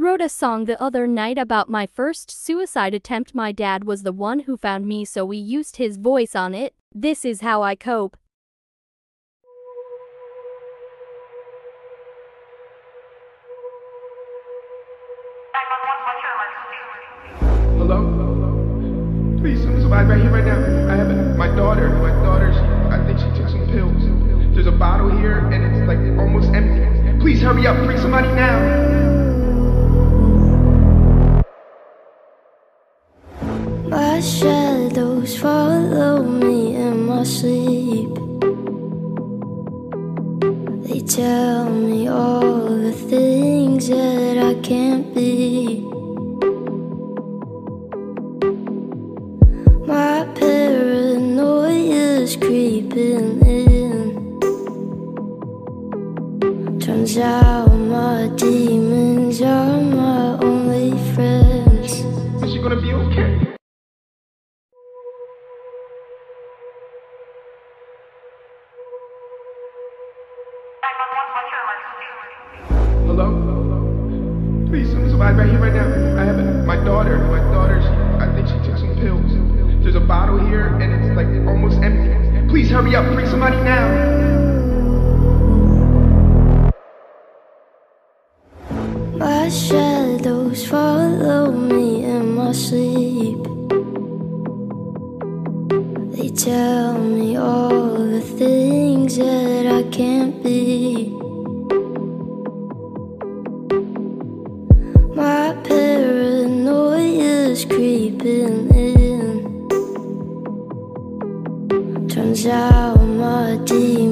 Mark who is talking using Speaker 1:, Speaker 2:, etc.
Speaker 1: Wrote a song the other night about my first suicide attempt. My dad was the one who found me, so we used his voice on it. This is how I cope.
Speaker 2: Hello? Please, somebody right here, right now. I have a, my daughter. My daughter, she, I think she took some pills. There's a bottle here, and it's like almost empty. Please hurry up. Bring somebody now.
Speaker 3: My shadows follow me in my sleep. They tell me all the things that I can't be. My paranoia's creeping in. Turns out my demons are my only friends.
Speaker 2: Is she gonna be okay? Hello? Please, somebody right here, right now. I have a, my daughter. My daughter, she, I think she took some pills. There's a bottle here, and it's like almost empty. Please hurry up. Bring somebody now.
Speaker 3: My shadows follow me in my sleep. They tell me all the things that I can't be. Paranoia's creeping in. Turns out my demons